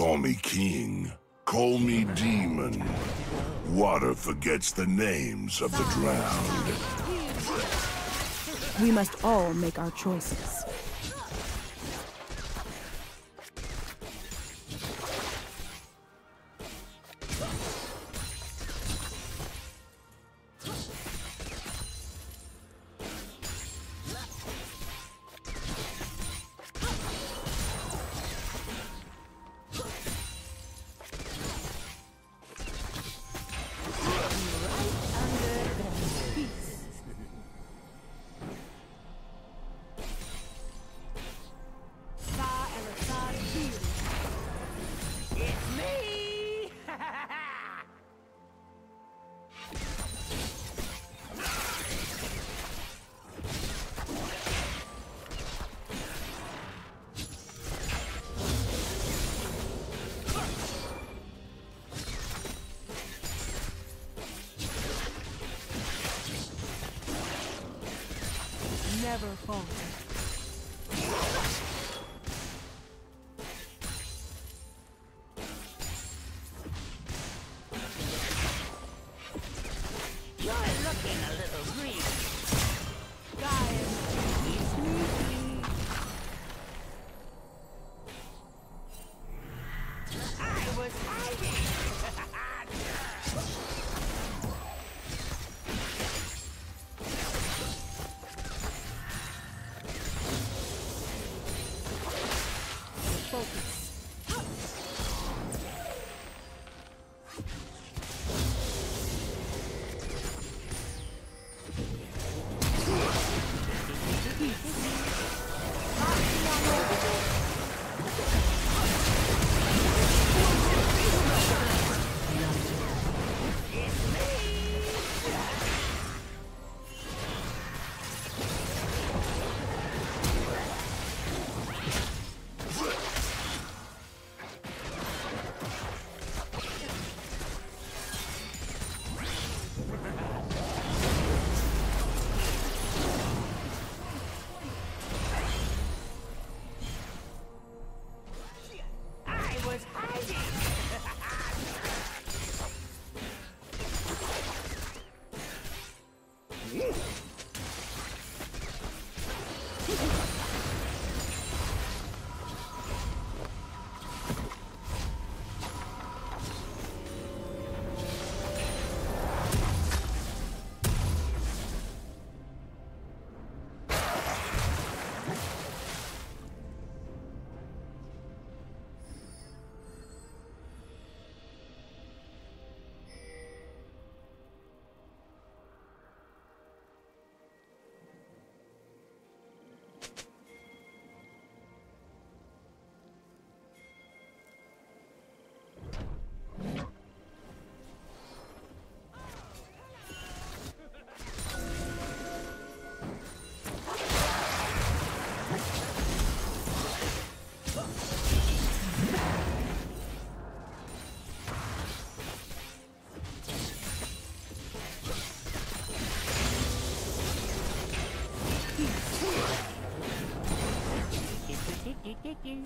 Call me king. Call me demon. Water forgets the names of the drowned. We must all make our choices.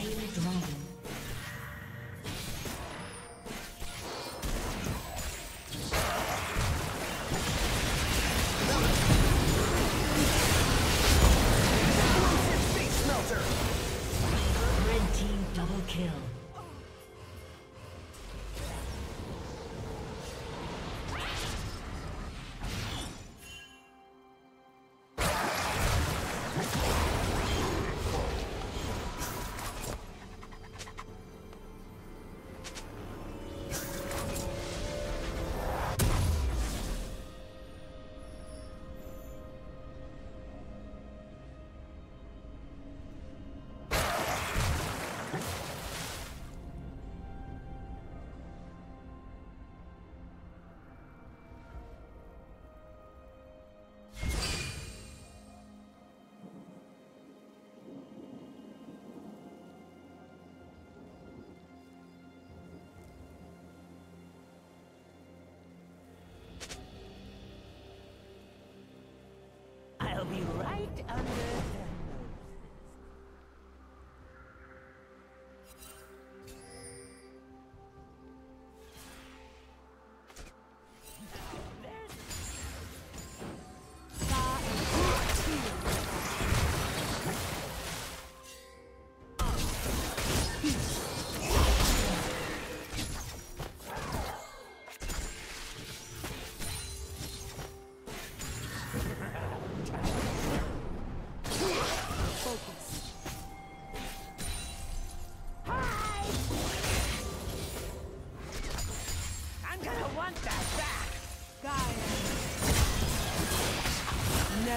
Slain under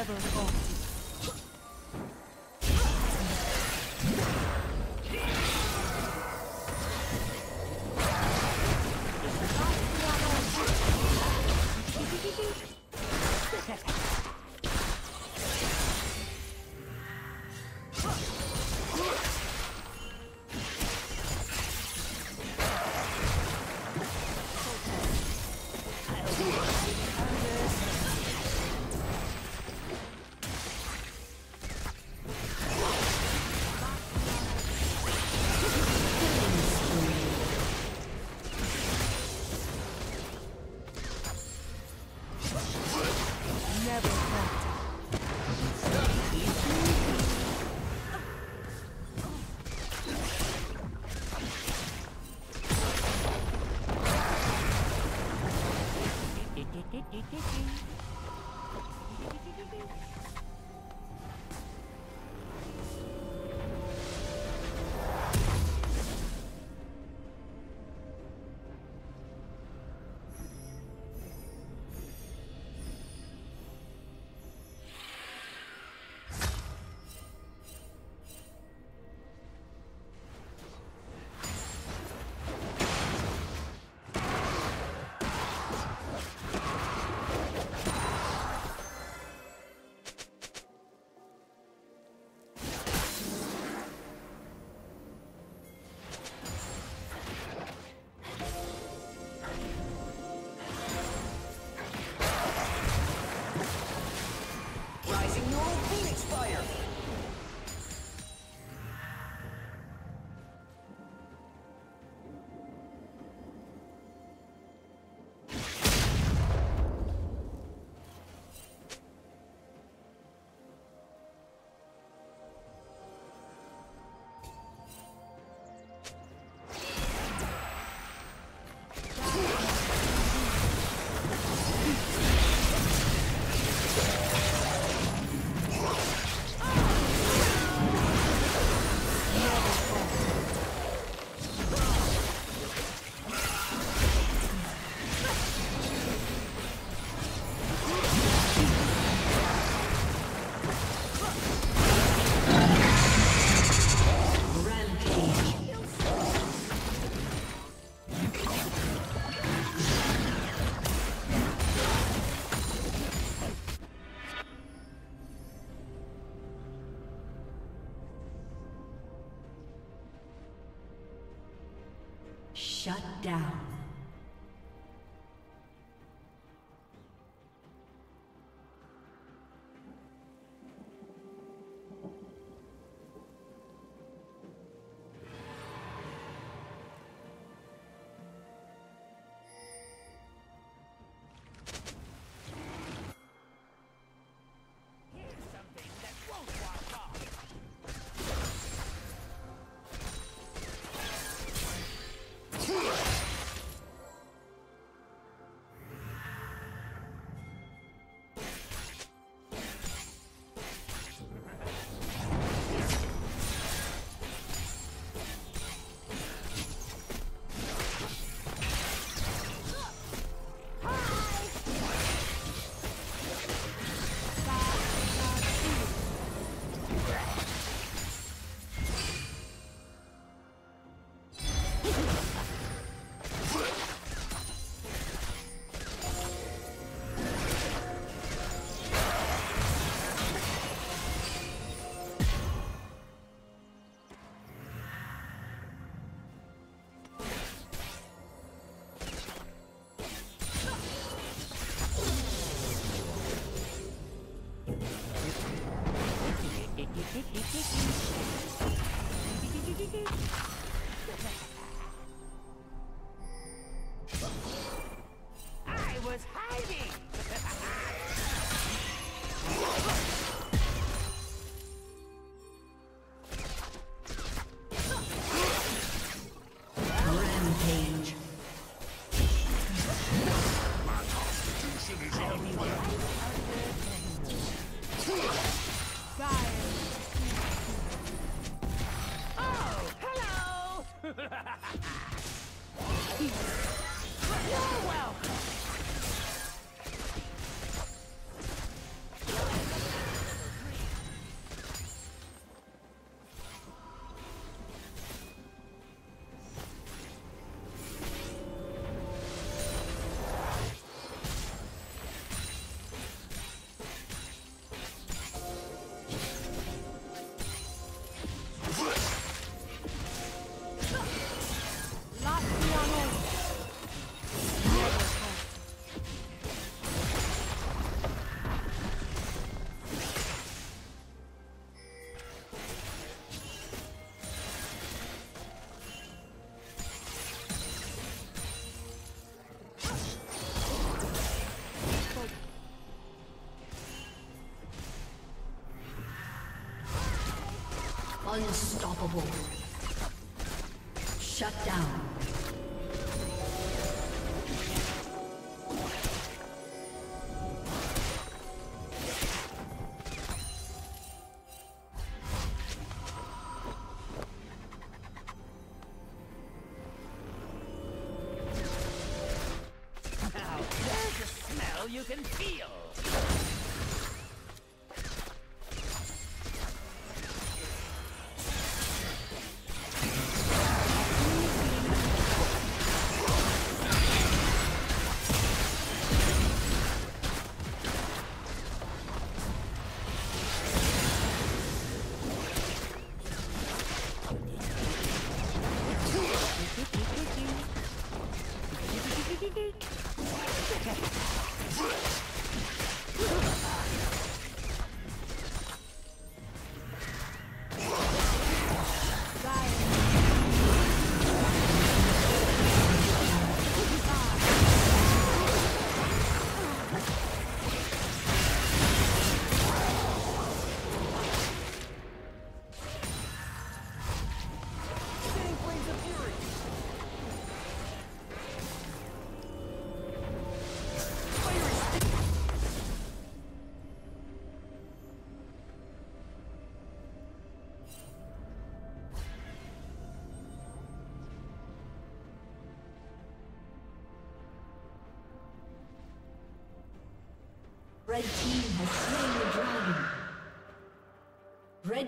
Level 4. forever. Shut down. Unstoppable. Shut down. Now, there's a smell you can feel.